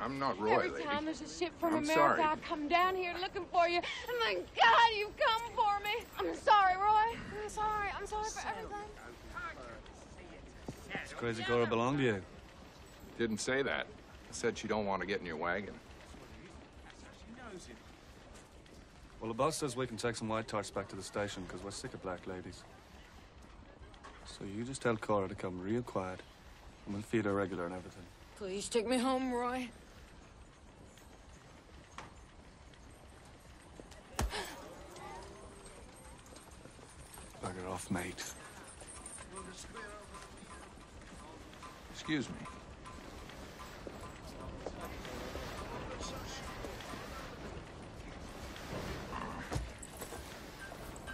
I'm not Roy, Every lady. time there's a ship from I'm America, sorry. I come down here looking for you. And my God, you've come for me. I'm sorry, Roy. I'm sorry. I'm sorry for everything. Does Crazy Cora belong to you? Didn't say that. I said she don't want to get in your wagon. Well, the boss says we can take some white tarts back to the station because we're sick of black ladies. So you just tell Cora to come real quiet, and we'll feed her regular and everything. Please take me home, Roy. Off, mate. Excuse me.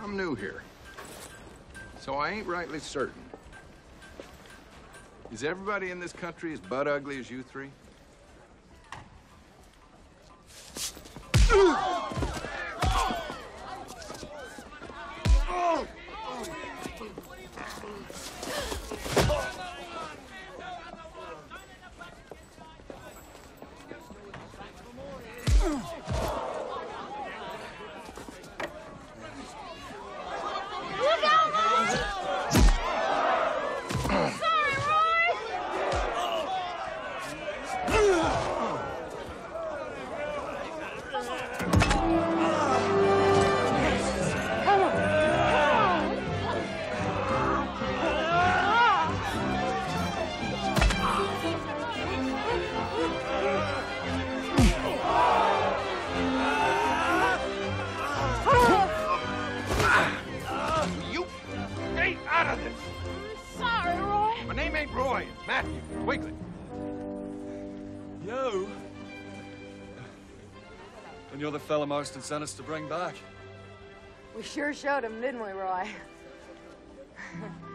I'm new here, so I ain't rightly certain. Is everybody in this country as butt ugly as you three? ain't Roy, it's Matthew, Quigley. Yo. And you're the fella Marston sent us to bring back. We sure showed him, didn't we, Roy?